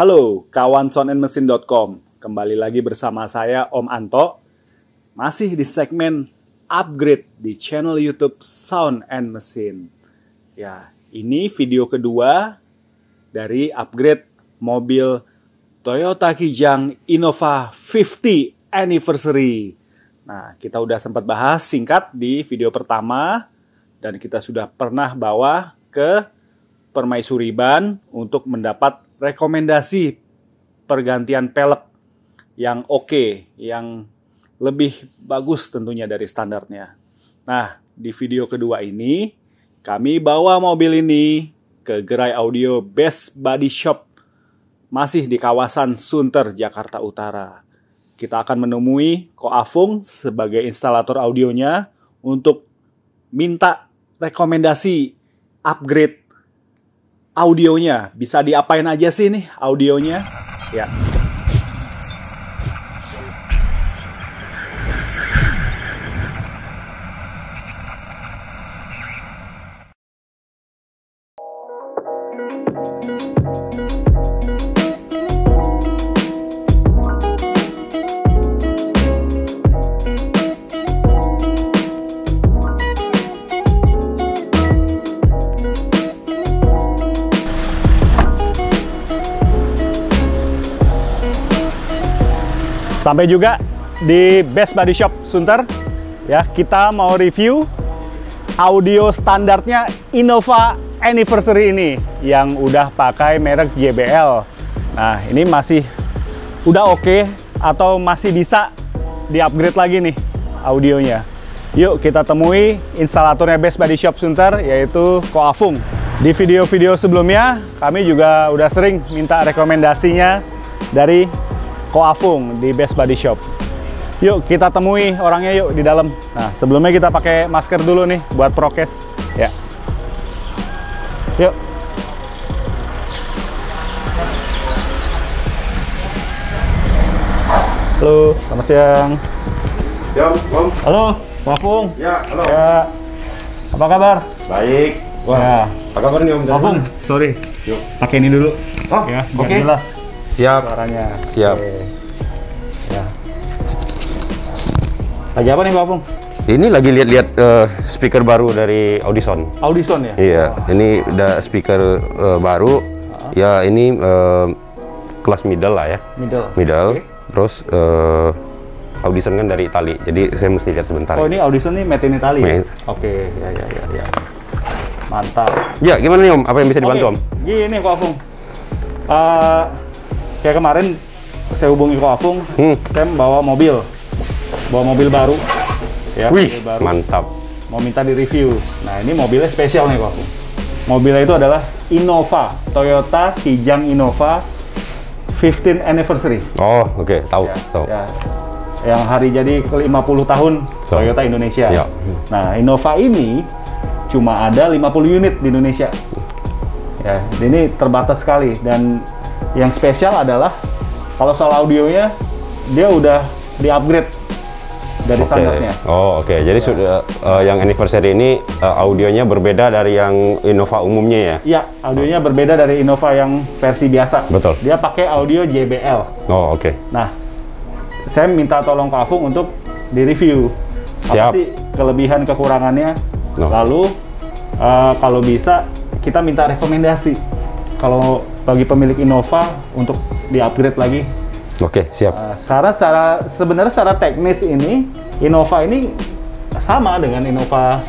Halo, kawan soundandmesin.com. Kembali lagi bersama saya Om Anto. Masih di segmen upgrade di channel YouTube Sound and Mesin. Ya, ini video kedua dari upgrade mobil Toyota Kijang Innova 50 Anniversary. Nah, kita udah sempat bahas singkat di video pertama dan kita sudah pernah bawa ke Permaisuri Ban untuk mendapat rekomendasi pergantian pelek yang oke, yang lebih bagus tentunya dari standarnya. Nah, di video kedua ini kami bawa mobil ini ke gerai audio Best Body Shop masih di kawasan Sunter, Jakarta Utara. Kita akan menemui Ko Afung sebagai instalator audionya untuk minta rekomendasi upgrade audionya. Bisa diapain aja sih nih audionya? Ya. Sampai juga di Best Body Shop Sunter. Ya, kita mau review audio standarnya Innova Anniversary ini yang udah pakai merek JBL. Nah, ini masih udah oke okay, atau masih bisa di-upgrade lagi nih audionya. Yuk kita temui instalatornya Best Body Shop Sunter yaitu Ko Afung. Di video-video sebelumnya kami juga udah sering minta rekomendasinya dari Ko Afung di Best Body Shop. Yuk kita temui orangnya yuk di dalam. Nah sebelumnya kita pakai masker dulu nih buat prokes. Ya. Yuk. Halo, selamat siang. Om. Halo, Ko Afung. Ya, halo. Ya. Apa kabar? Baik. Wah, Ya. apa kabar nih Om? Ko Afung, sorry. Yuk. Pakai ini dulu. Oh, ya, biar oke. jelas Siap. suaranya. Siap. Oke. Ya. Lagi apa nih, Ko Afung? Ini lagi lihat-lihat eh, speaker baru dari Audison. Audison ya? Iya, ini udah speaker eh, baru. Ya, ini eh, kelas middle lah ya. Middle. Middle. Oke. Terus eh, Audison kan dari Itali. Jadi saya mesti lihat sebentar. Oh, ini Audison nih made in Italy ya? Oke, ya ya ya ya. Mantap. Ya, gimana nih Om? Apa yang bisa dibantu Oke, Om? Gini, Ko Afung. Eh, kayak kemarin saya hubungi Ko Afung, Hmm. saya bawa mobil. Bawa mobil baru. Ya, Wih, mobil baru. mantap. Mau minta di review. Nah, ini mobilnya spesial nih, Ko Afung. Mobilnya itu adalah Innova, Toyota Kijang Innova 15 anniversary. Oh, oke, tahu, ya, tahu. ya. Yang hari jadi ke-50 tahun Tahu. Toyota Indonesia. Ya. Nah, Innova ini cuma ada 50 unit di Indonesia. Ya, ini terbatas sekali dan yang spesial adalah kalau soal audionya dia udah di-upgrade dari Oke. standarnya. Oh, oke. Jadi sudah eh, yang anniversary ini eh, audionya berbeda dari yang Innova umumnya ya? Iya, audionya berbeda dari Innova yang versi biasa. Betul. Dia pakai audio JBL. Oh, oke. Nah, saya minta tolong ke Afung untuk di-review. Apa Siap. sih kelebihan kekurangannya? Oh. Lalu eh, kalau bisa kita minta rekomendasi. Kalau bagi pemilik Innova untuk di-upgrade lagi. Oke, siap. Eh, secara secara sebenarnya secara teknis ini Innova ini sama dengan Innova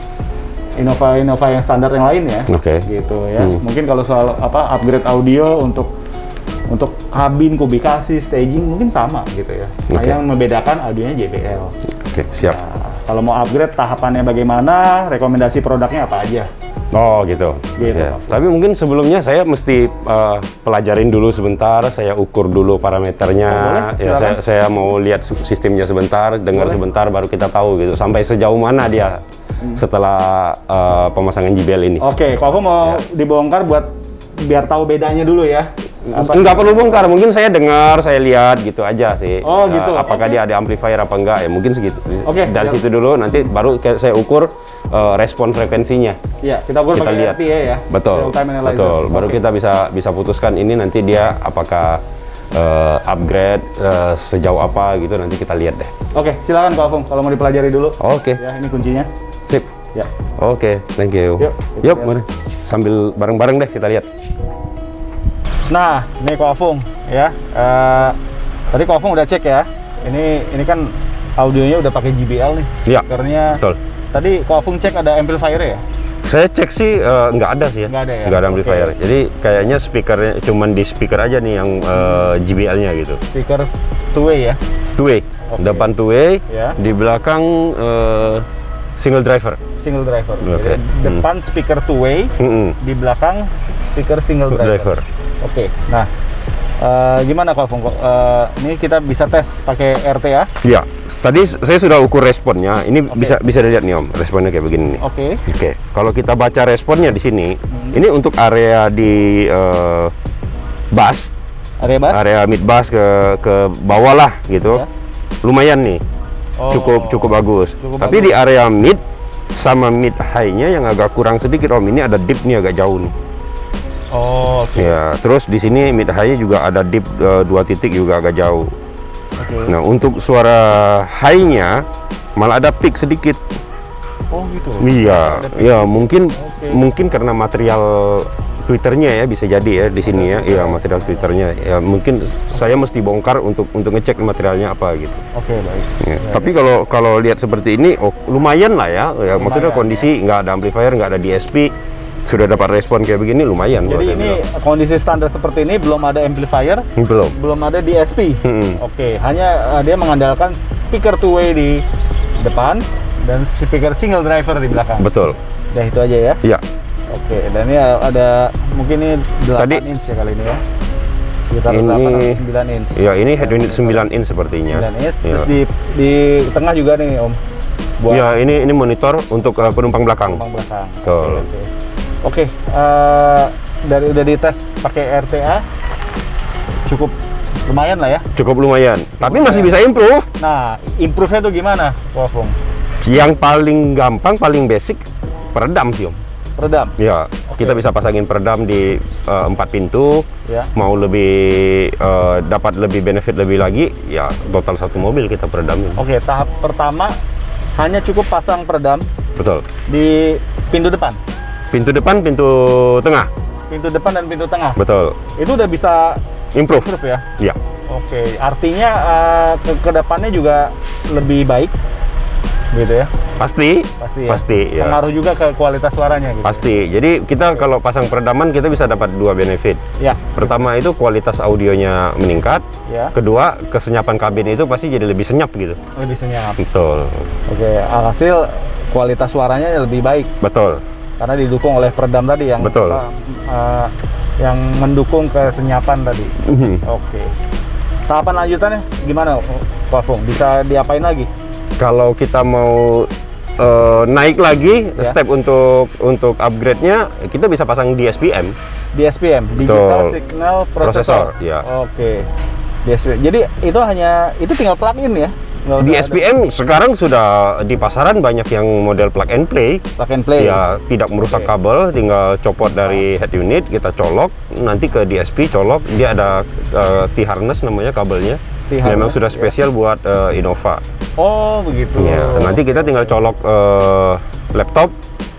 Innova Innova yang standar yang lain ya Oke. gitu ya. Hmm. Mungkin kalau soal apa upgrade audio untuk untuk kabin, kubikasi, staging mungkin sama gitu ya. Nah, Oke. yang membedakan audionya JBL. Oke, siap. Nah, kalau mau upgrade tahapannya bagaimana, rekomendasi produknya apa aja? Oh, gitu. Gitu, Ya. Tapi mungkin sebelumnya saya mesti eh, pelajarin dulu sebentar, saya ukur dulu parameternya. Oh, boleh, ya, saya, saya mau lihat sis- sistemnya sebentar, dengar Boleh. sebentar baru kita tahu gitu. Sampai sejauh mana dia Hmm. setelah eh, pemasangan JBL ini. Oke, kalau aku mau Ya. dibongkar buat biar tahu bedanya dulu ya. Apa? nggak perlu bongkar, mungkin saya dengar, saya lihat gitu aja sih. Oh, Eh, gitu. apakah Oke. dia ada amplifier apa enggak ya? Mungkin segitu. Oke, Dari siap. situ dulu, nanti baru saya ukur eh, respon frekuensinya. Iya, kita ukur Kita lihat. RTA ya. Betul, betul. Baru Oke. kita bisa bisa putuskan ini nanti dia apakah eh, upgrade eh, sejauh apa gitu nanti kita lihat deh. Oke, silakan Kak Afung kalau mau dipelajari dulu. Oke, Ya, ini kuncinya. sip. Ya. Oke, thank you. Yuk, Yuk, lihat. mari. Sambil bareng-bareng deh kita lihat. Nah, ini Ko Afung ya. Eh, tadi Ko Afung udah cek ya. Ini ini kan audionya udah pakai JBL nih. Iya, Speakernya. betul. Tadi Ko Afung cek ada amplifier ya? Saya cek sih eh, nggak ada sih ya. Nggak ada ya? Nggak ada amplifier. Jadi kayaknya speakernya cuman di speaker aja nih yang eh, JBL-nya gitu. Speaker two way ya. Two way. Oke. Depan two way, Ya. di belakang eh, single driver. Single driver. Oke. Jadi, Depan speaker two way, Mm-mm. di belakang speaker single driver. Driver. Oke. Nah, eh, gimana Ko Afung? Eh, ini kita bisa tes pakai RTA. Ya, tadi saya sudah ukur responnya. Ini Oke. bisa bisa dilihat nih Om, responnya kayak begini nih. Oke. Oke, kalau kita baca responnya di sini, Hmm. ini untuk area di eh, bass, Area bass? area mid bass ke ke bawah lah gitu. Ya. Lumayan nih. Oh. Cukup cukup bagus. Cukup Tapi bagus. di area mid sama mid high-nya yang agak kurang sedikit Om. Ini ada dip nih agak jauh nih. Oh, oke. Ya, terus di sini mid high juga ada dip eh, dua titik juga agak jauh. Oke. Nah, untuk suara high-nya malah ada peak sedikit. Oh, gitu. Iya, ya mungkin Oke. mungkin karena material Twitternya ya bisa jadi ya di sini ya, iya material Twitternya ya mungkin saya mesti bongkar untuk untuk ngecek materialnya apa gitu. Oke, baik. Ya. Tapi kalau kalau lihat seperti ini, oh lumayan lah ya, ya maksudnya Lumayan, kondisi nggak ada amplifier, nggak ada DSP, sudah dapat respon kayak begini lumayan. Jadi ini bilang. kondisi standar seperti ini belum ada amplifier, belum. belum ada DSP. Mm-mm. Oke, hanya uh, dia mengandalkan speaker two way di depan dan speaker single driver di belakang. Betul. Udah itu aja ya. Ya, Oke, dan ini ada mungkin ini 8 Tadi- inch ya kali ini ya. Sekitar Ini- 8 atau 9 inch. ya ini head unit 9 in sepertinya. 9 inch. Ya. Terus di di tengah juga nih, Om. Buat Ya ini ini monitor untuk eh, penumpang belakang. penumpang belakang. Betul. Oke, oke. Oke, eh, dari udah dites pakai RTA cukup lumayan lah ya. Cukup lumayan. Tapi masih bisa improve. Nah, improve-nya tuh gimana, Wafung? Yang paling gampang, paling basic, peredam sih om. Peredam. Ya, Oke. kita bisa pasangin peredam di eh, empat pintu. Ya. Mau lebih eh, dapat lebih benefit lebih lagi, ya total satu mobil kita peredamin. Oke, tahap pertama hanya cukup pasang peredam Betul. di pintu depan. Pintu depan, pintu tengah. Pintu depan dan pintu tengah. Betul. Itu udah bisa Improve. improve ya. Ya, Oke, artinya eh, ke, ke depannya juga lebih baik. Gitu ya. pasti. Pasti ya. Pasti. Ya. Pengaruh juga ke kualitas suaranya gitu. Pasti. Jadi kita kalau pasang peredaman kita bisa dapat dua benefit. Ya, Pertama itu kualitas audionya meningkat. ya. Kedua, kesenyapan kabin itu pasti jadi lebih senyap gitu. Lebih senyap. Betul. Oke, alhasil kualitas suaranya lebih baik Betul. Karena didukung oleh peredam tadi yang Betul. apa, eh, yang mendukung kesenyapan tadi. Mhm. Oke. Tahapan lanjutannya gimana, Pak Fung? Bisa diapain lagi? Kalau kita mau eh, naik lagi Ya. step untuk untuk upgrade-nya, kita bisa pasang di SPM. DSPM, Digital Betul. Signal Processor. Processor, ya. Oke. DSPM. Jadi itu hanya itu tinggal plug in ya? Nggak Di usah ada SPM sekarang sudah di pasaran banyak yang model plug and play. plug and play. Ya, tidak merusak Oke. kabel, tinggal copot dari head unit, kita colok, nanti ke DSP colok, dia ada eh, T-harness namanya kabelnya. T-harness, Memang sudah ya. spesial buat eh, Innova. Oh, begitu. Ya, nanti kita tinggal colok eh, laptop,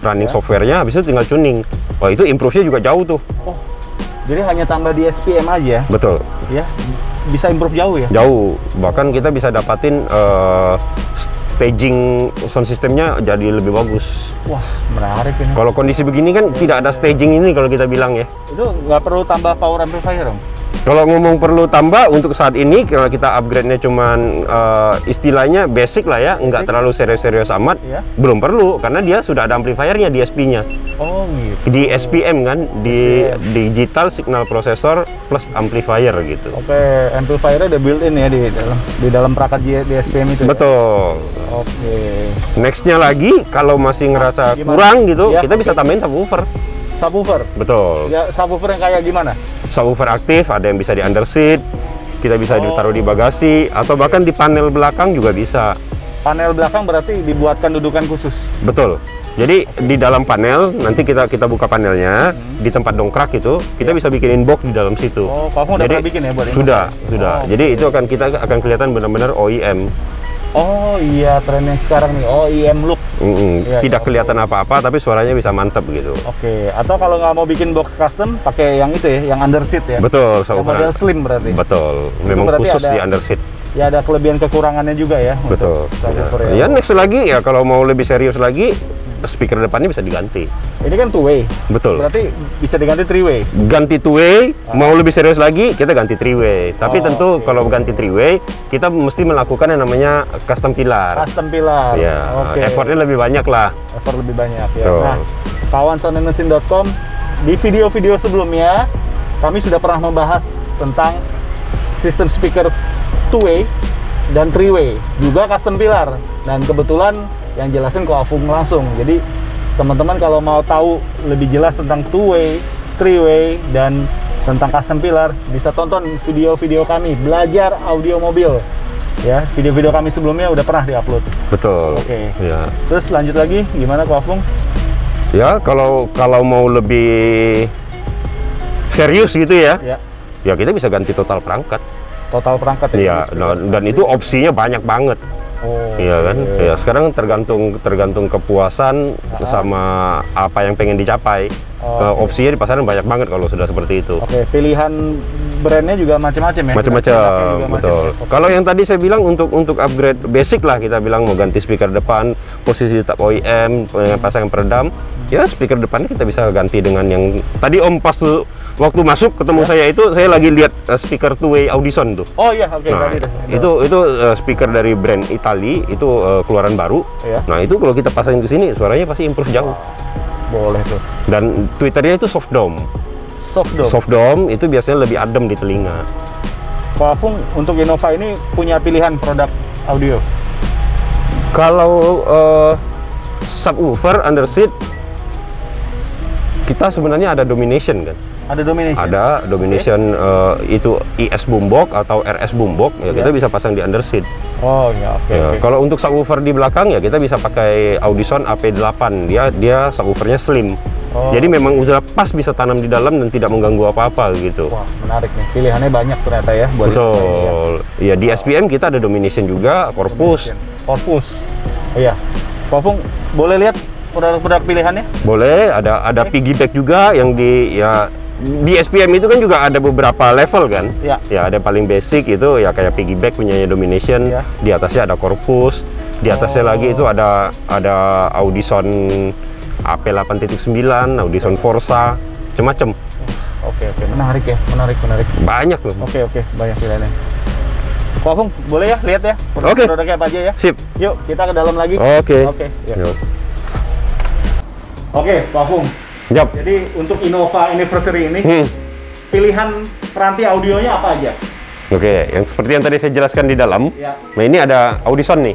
running Ya. softwarenya, habis itu tinggal tuning. Wah itu improve-nya juga jauh tuh. Oh. Jadi hanya tambah DSPM aja Betul, ya. Bisa improve jauh ya? jauh. Bahkan kita bisa dapatin eh, staging sound systemnya jadi lebih bagus. Wah, menarik ini. Kalau kondisi begini kan tidak ada staging ini kalau kita bilang ya. Itu nggak perlu tambah power amplifier dong? Kalau ngomong perlu tambah untuk saat ini kalau kita upgrade-nya cuman eh, istilahnya basic lah ya, nggak Basic. terlalu serius-serius amat. Iya. Belum perlu karena dia sudah ada amplifiernya di SP-nya. Oh gitu. Di SPM kan, di SPM. digital signal processor plus amplifier gitu. Oke, amplifiernya udah built-in ya di dalam di dalam perangkat J- DSPM itu. ya? Betul. Oke. Nextnya lagi kalau masih ngerasa Gimana? kurang gitu, Ya, kita bisa tambahin subwoofer. Subwoofer. Betul. Ya, subwoofer yang kayak gimana? Subwoofer aktif, ada yang bisa di under seat, kita bisa Oh. ditaruh di bagasi atau bahkan di panel belakang juga bisa. Panel belakang berarti dibuatkan dudukan khusus. Betul. Jadi di dalam panel nanti kita kita buka panelnya di tempat dongkrak itu kita bisa bikinin box di dalam situ. Hmm. Oh, kamu udah Jadi, pernah bikin ya buat? Sudah, sudah. Oh, Jadi itu akan kita akan kelihatan benar-benar OEM. Oh iya, tren yang sekarang nih. Oh, IM look. Mm-mm. Iya, Tidak iya. kelihatan apa-apa tapi suaranya bisa mantap gitu. Oke, atau kalau nggak mau bikin box custom, pakai yang itu ya, yang under seat ya. Betul, Yang subwoofer. model slim berarti. Betul. Memang berarti khusus ada- di under seat. Ya ada kelebihan kekurangannya juga ya. Betul. Ya. ya next lagi ya kalau mau lebih serius lagi speaker depannya bisa diganti. Ini kan two way. Betul. Berarti bisa diganti three way. ganti two way, mau lebih serius lagi kita ganti three way. Tapi Oh, tentu oke. kalau ganti three way, kita mesti melakukan yang namanya custom pilar. Custom pilar. Ya, Oke. effortnya lebih banyak lah. Effort lebih banyak ya. Betul. Nah, kawan soundandmesin.com di video-video sebelumnya kami sudah pernah membahas tentang sistem speaker two way dan three way, juga custom pilar. Dan kebetulan yang jelasin Ko Afung langsung. Jadi teman-teman kalau mau tahu lebih jelas tentang two way, three way dan tentang custom pilar bisa tonton video-video kami belajar audio mobil. Ya, video-video kami sebelumnya udah pernah diupload. Betul. Oke. Ya. Terus lanjut lagi gimana Ko Afung? Ya, kalau kalau mau lebih serius gitu ya, Ya, ya kita bisa ganti total perangkat. total perangkat Iya, Mas? dan, dan itu opsinya banyak banget. Oh, Iya kan? Ya, sekarang tergantung tergantung kepuasan Ah. sama apa yang pengen dicapai. Oh, opsinya di pasaran banyak banget kalau sudah seperti itu. Oke, pilihan brandnya juga macam-macam ya? macam-macam betul ya? Kalau yang tadi saya bilang untuk untuk upgrade basic lah kita bilang mau ganti speaker depan posisi tetap OEM dengan pasangan peredam ya speaker depannya kita bisa ganti dengan yang tadi om pas tuh waktu masuk ketemu saya itu saya lagi lihat uh, speaker two way Audison tuh Oh iya, oke Nah, tadi deh. itu itu uh, speaker dari brand Itali itu uh, keluaran baru. Iya. Nah, itu kalau kita pasangin ke sini suaranya pasti improve jauh. boleh tuh. Dan Twitternya itu soft dome. Soft dome. Soft dome itu biasanya lebih adem di telinga. Ko Afung untuk Innova ini punya pilihan produk audio. Kalau uh, subwoofer under seat kita sebenarnya ada domination kan. Ada domination. Ada domination uh, itu IS boombox atau RS boombox ya kita bisa pasang di under seat. Oh iya, oke Ya, oke. Kalau untuk subwoofer di belakang ya kita bisa pakai Audison AP8. Dia dia subwoofernya slim. Oh. Jadi memang udah pas bisa tanam di dalam dan tidak mengganggu apa-apa gitu. Wah, menarik nih. Pilihannya banyak ternyata ya buat Betul. Ya di SPM kita ada domination juga, corpus. Corpus. Oh iya. Ko Afung boleh lihat produk-produk pilihannya? Boleh, ada ada piggyback juga yang di ya di SPM itu kan juga ada beberapa level kan. Ya. Ya ada paling basic itu ya kayak piggyback punyanya domination. Ya. Di atasnya ada corpus. Di atasnya Oh. lagi itu ada ada Audison AP8.9, Audison Forza, macam-macam. Oke oke, menarik ya, menarik menarik. Banyak loh. Oke oke, banyak pilihannya. Ko Afung boleh ya lihat ya Oke. produk-produknya apa aja ya? Sip. Yuk kita ke dalam lagi. Oke. Oke. yuk. Yuk. Oke, Pak Afung. Jap. Jadi untuk Innova Anniversary ini Hmm. pilihan peranti audionya apa aja? Oke, yang seperti yang tadi saya jelaskan di dalam. Ya. Nah, ini ada Audison nih.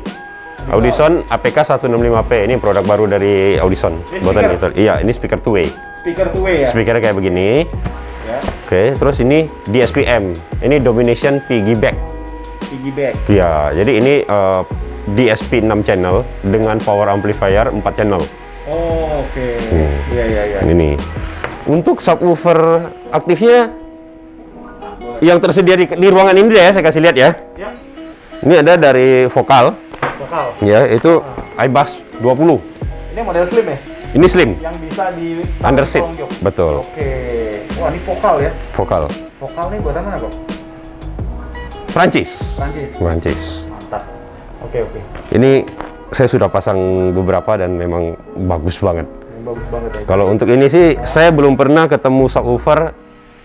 Audison APK 165P ini produk baru dari Audison. Ini Buatan speaker? itu. Iya, ini speaker two way. Speaker two way ya. Speakernya kayak begini. ya. Oke, terus ini DSPM. Ini Domination piggyback. Piggyback. Ya, jadi ini eh, DSP 6 channel dengan power amplifier 4 channel. Oh, oke. Hmm. Iya iya iya. Ini. Untuk subwoofer aktifnya yang tersedia di, di ruangan ini deh ya, saya kasih lihat ya. Ya, Ini ada dari vokal, vokal. ya itu iBus 20. Ini model slim ya, Ini slim, yang bisa di under seat. Betul, Oke. Wah, ini vokal ya. vokal. Vokal nih buatan mana, Kok? Prancis. Prancis. Prancis. Mantap. Oke, oke. Ini saya sudah pasang beberapa dan memang bagus banget. Ini bagus banget ya. Kalau untuk ini sih saya belum pernah ketemu subwoofer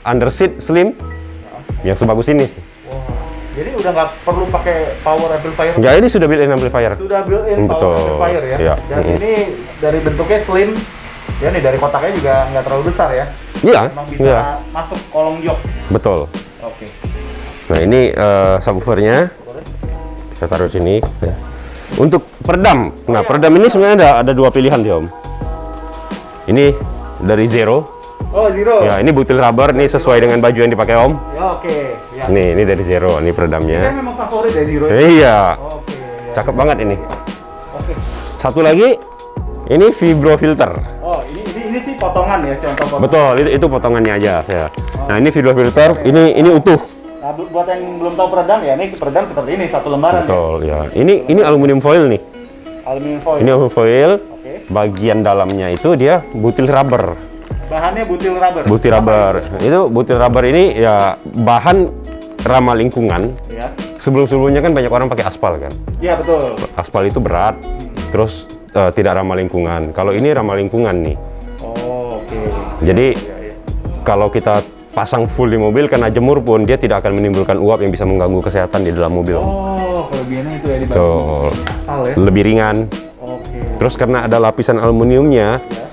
under seat slim yang sebagus ini sih. Wah. Jadi udah nggak perlu pakai power amplifier. Ya ini sudah built-in amplifier. Sudah built-in power Betul. amplifier ya. Iya. Dan Mm-mm. ini dari bentuknya slim. Ya nih dari kotaknya juga nggak terlalu besar ya. Iya, Emang bisa iya, masuk kolong jok. betul. Oke. Nah ini eh, subwoofernya saya taruh sini. ya. Untuk peredam, nah iya. peredam ini sebenarnya ada ada dua pilihan sih om. Ini dari zero, Oh, zero. Ya, ini butil rubber nih sesuai dengan baju yang dipakai Om. Ya, oke. Ya. Nih, ini dari Zero, ini Ini peredamnya. memang favorit ya zero. Iya, Oke. ya. cakep banget ini. Oke. Satu lagi, ini vibro filter. Oh, ini ini ini sih potongan ya, contoh potongan. Betul, itu, itu potongannya aja ya. Nah, ini vibro filter, ini ini utuh. Nah, bu- buat yang belum tahu peredam ya, ini peredam seperti ini satu lembaran ya. Betul, ya. Ini ini aluminium foil nih. Aluminium foil. Ini aluminium foil. Oke. Bagian dalamnya itu dia butil rubber. Bahannya butil rubber. Butil rubber. Itu butil rubber ini ya bahan ramah lingkungan. Ya. Sebelum-sebelumnya kan banyak orang pakai aspal kan. Iya, betul. Aspal itu berat, terus eh, tidak ramah lingkungan. Kalau ini ramah lingkungan nih. Oh, oke. Jadi Iya, iya. kalau kita pasang full di mobil kena jemur pun dia tidak akan menimbulkan uap yang bisa mengganggu kesehatan di dalam mobil. Oh, kelebihannya itu ya di Betul. aspal ya. Lebih ringan. Oke. Terus karena ada lapisan aluminiumnya, Ya.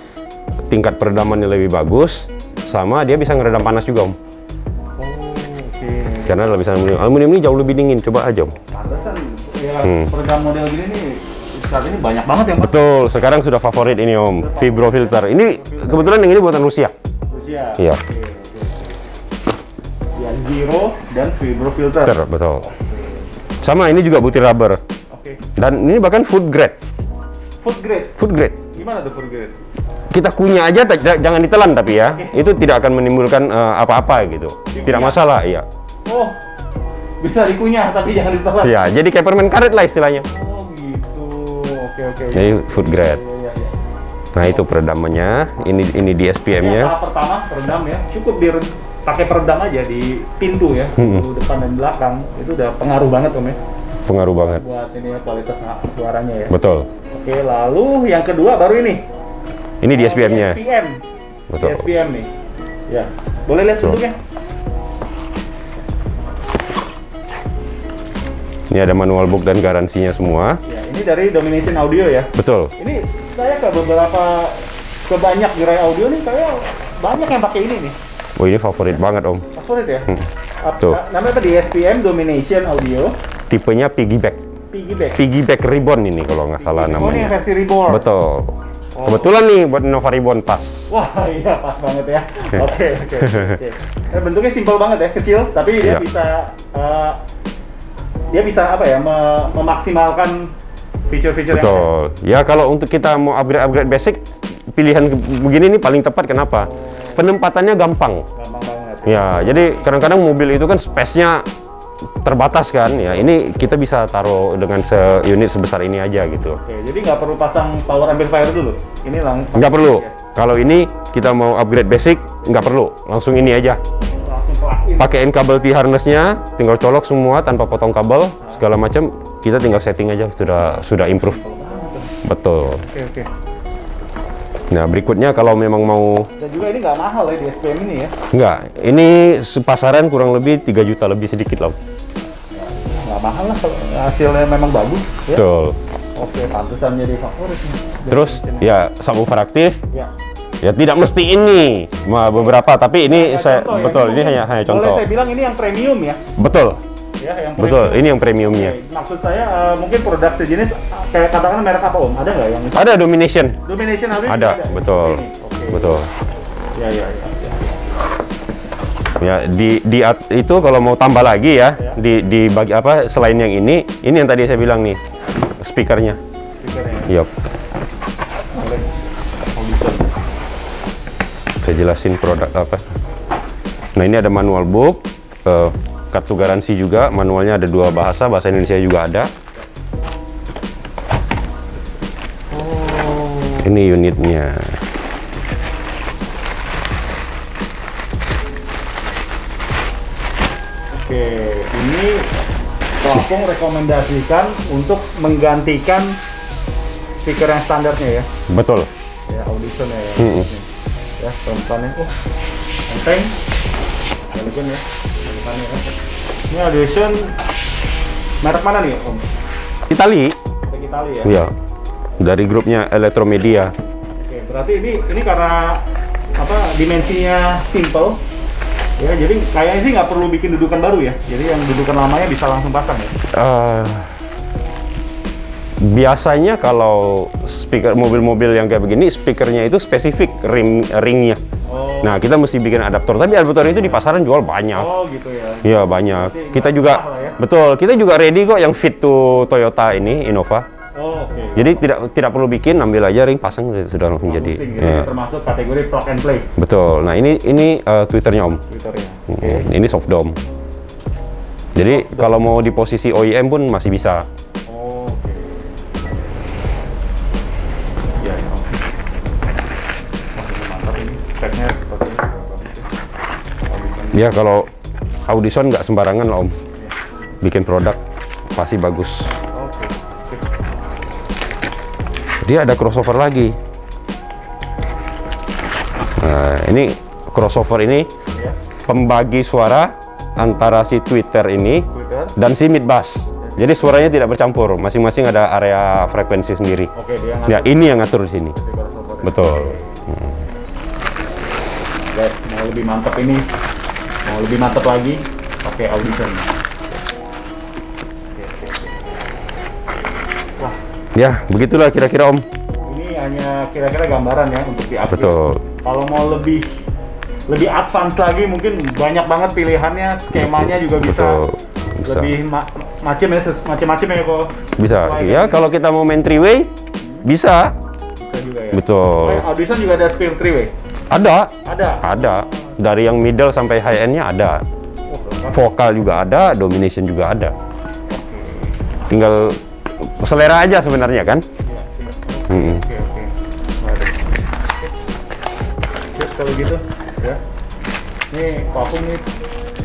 Tingkat peredamannya lebih bagus, sama dia bisa ngeredam panas juga om. Oh, oke. Karena lapisan aluminium, aluminium ini jauh lebih dingin, coba aja om. Pantesan ya Hmm. peredam model gini nih saat ini banyak banget yang Betul, sekarang sudah favorit ini om, vibro filter. Ini kebetulan yang ini buatan Rusia. Rusia. Iya. Oke, oke, oke. Ya, zero dan vibro filter. Betul. Sama ini juga butir rubber. Oke. Dan ini bahkan food grade. Food grade. Food grade. Gimana tuh grade? Kita kunyah aja, jangan ditelan tapi ya. Itu tidak akan menimbulkan eh, apa-apa gitu. Tidak masalah, iya. Oh, bisa dikunyah tapi jangan ditelan. Iya, jadi kayak permen karet lah istilahnya. Oh, gitu. Oke, oke. Jadi food grade. Iya, iya, iya. Nah itu peredamannya, ini ini di SPM-nya. tahap pertama peredam ya. Cukup di pakai peredam aja di pintu ya, Hmm. pintu depan dan belakang. Itu udah pengaruh banget Om ya Pengaruh banget. buat ini ya kualitas suaranya ya. Betul. Oke, lalu yang kedua baru ini. Ini di SPM-nya. SPM. Betul. SPM nih. Ya. Boleh lihat bentuknya? Ini ada manual book dan garansinya semua. Ya, ini dari Domination Audio ya. Betul. Ini saya ke beberapa ke banyak gerai audio nih kayak banyak yang pakai ini nih. Oh ini favorit banget om. Favorit ya? Ap- Tuh. Namanya apa di SPM Domination Audio Tipenya piggyback. piggyback. Piggyback ribbon ini kalau nggak salah Oh, ini namanya. versi reborn. Betul. Kebetulan nih buat Nova Ribbon pas. Wah, iya pas banget ya. Oke, oke, oke. Bentuknya simpel banget ya, kecil, tapi dia Iya. bisa eh, dia bisa apa ya, me- memaksimalkan fitur-fitur yang Betul. Ya kalau untuk kita mau upgrade-upgrade basic, pilihan begini nih paling tepat. Kenapa? Penempatannya gampang. gampang banget. Ya, jadi kadang-kadang mobil itu kan space-nya terbatas kan. Ya, ini kita bisa taruh dengan seunit sebesar ini aja gitu. Oke, jadi nggak perlu pasang power amplifier dulu. Ini langsung Nggak perlu. Kalau ini kita mau upgrade basic, nggak perlu. Langsung ini aja. Pakein kabel T harnessnya, tinggal colok semua tanpa potong kabel, segala macam. Kita tinggal setting aja, sudah sudah improve. Betul. Oke, oke. Nah, berikutnya kalau memang mau Dan juga ini nggak mahal ya di SPM ini ya. Enggak, ini pasaran kurang lebih 3 juta lebih sedikit lah. Nggak mahal lah kalau hasilnya memang bagus ya. Betul. Oke, pantesan jadi favorit nih. Terus ya subwoofer aktif, Ya. ya tidak mesti ini, beberapa tapi ini Ya, saya ya. betul ini hanya hanya Boleh contoh. saya bilang ini yang premium ya. Betul. Ya, yang Betul, premium. ini yang premiumnya. Oke, Maksud saya eh, mungkin produk sejenis kayak katakanlah merek apa Om? Ada nggak yang Ada domination. Domination juga Ada, betul. Ini, Oke. Betul. Ya, ya, ya. ya. Ya, di di at- itu kalau mau tambah lagi ya, Ya. di di bagi apa selain yang ini, ini yang tadi saya bilang nih, speakernya. Speakernya. Yup. Oleh audition. Saya jelasin produk apa. Nah, ini ada manual book, eh, kartu garansi juga, manualnya ada dua bahasa, bahasa Indonesia juga ada. Ini unitnya. Oke, ini Lampung rekomendasikan untuk menggantikan speaker yang standarnya ya. Betul. Ya, audition ya. Mm-mm. Ya, pelan-pelan Oh, enteng. Elegan ya. Ini audition merek mana nih, Om? Itali. Itali ya. Iya. Dari grupnya Elektromedia. Oke, berarti ini ini karena apa dimensinya simple ya jadi kayaknya sih nggak perlu bikin dudukan baru ya jadi yang dudukan lamanya bisa langsung pasang ya Eh, biasanya kalau speaker mobil-mobil yang kayak begini, speakernya itu spesifik ring ringnya. Oh Oh. Nah, kita mesti bikin adaptor. Tapi adaptor itu di pasaran jual banyak. Oh gitu ya. Iya banyak. Kita juga ya. betul. Kita juga ready kok yang fit to Toyota ini Innova. Oh oke. Jadi tidak tidak perlu bikin, ambil aja ring pasang sudah langsung jadi. Pusing gitu. Ya, Termasuk kategori plug and play betul. Nah ini ini eh, Twitternya Om. Twitternya. Hmm, Ini soft dome. Jadi kalau mau di posisi OEM pun masih bisa. Ya. Kalau Audison nggak sembarangan lah Om. Bikin produk pasti bagus. Dia ada crossover lagi. Nah, ini crossover ini pembagi suara antara si Twitter ini dan si mid bass. Jadi suaranya tidak bercampur, masing-masing ada area frekuensi sendiri. Oke, dia Ya, ini yang ngatur di sini. Betul. Guys, mau lebih mantap ini, lebih mantap lagi, pakai audition. Wah, Ya, begitulah kira-kira Om. ini hanya kira-kira gambaran ya untuk di upgrade. Betul. Kalau mau lebih lebih advance lagi mungkin banyak banget pilihannya, skemanya juga bisa. Betul. Bisa. Lebih ma macam ya, macam-macam ya kok. Bisa. Ya, kalau kita mau main three way bisa. bisa juga ya. Betul. Oh, audition juga ada spin three way. Ada. Ada. Ada. Dari yang middle sampai high end-nya ada. Vokal juga ada, domination juga ada. Tinggal selera aja sebenarnya kan? Hmm. Oke, oke. Waduh. Oke. Sip, kalau gitu ya. Nih, Pak Apung nih,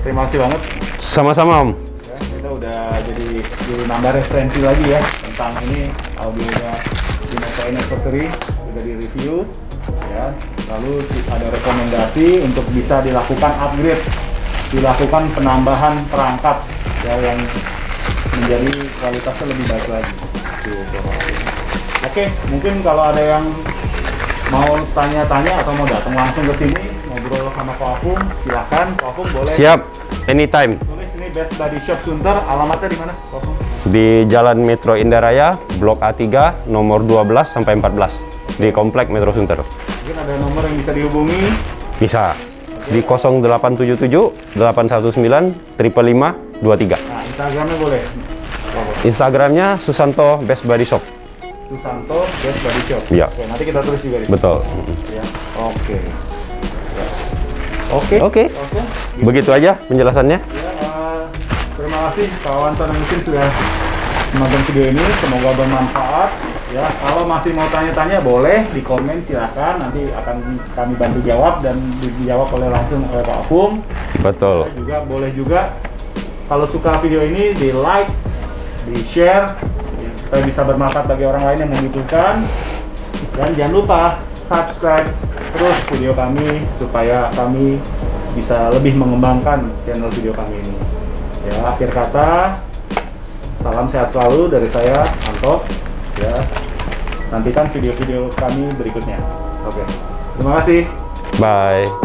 terima kasih banget Sama-sama Om. ya. Kita udah jadi jadi nambah referensi lagi ya tentang ini audionya Innova Anniversary udah di review ya. Lalu ada rekomendasi untuk bisa dilakukan upgrade, dilakukan penambahan perangkat ya yang menjadi kualitasnya lebih baik lagi. Gitu. Oke, mungkin kalau ada yang mau tanya-tanya atau mau datang langsung ke sini ngobrol sama Pak Apung, silakan Pak Apung boleh Siap. Anytime. tulis ini Best Body Shop Sunter, alamatnya di mana Pak? Di Jalan Metro Indah Raya, Blok A3, nomor 12 sampai 14 di Komplek Metro Sunter. Mungkin ada nomor yang bisa dihubungi. Bisa di 0877 819 555 23. Nah, Instagramnya boleh. Instagramnya Susanto Best Body Shop. Susanto Best Body Shop. Iya. Oke, nanti kita tulis juga di. Betul. Ya. Oke. Ya. Oke. Oke. Oke. Begitu aja penjelasannya. Ya, kasih kawan Tanah Mesin sudah menonton video ini. Semoga bermanfaat. Ya, kalau masih mau tanya-tanya boleh di komen silahkan. Nanti akan kami bantu jawab dan dijawab oleh langsung oleh Pak Apung. Betul. juga boleh juga kalau suka video ini di like, di share supaya bisa bermanfaat bagi orang lain yang membutuhkan. Dan jangan lupa subscribe terus video kami supaya kami bisa lebih mengembangkan channel video kami ini. Ya, akhir kata salam sehat selalu dari saya Anto. Ya. Nantikan video-video kami berikutnya. Oke. Terima kasih. Bye.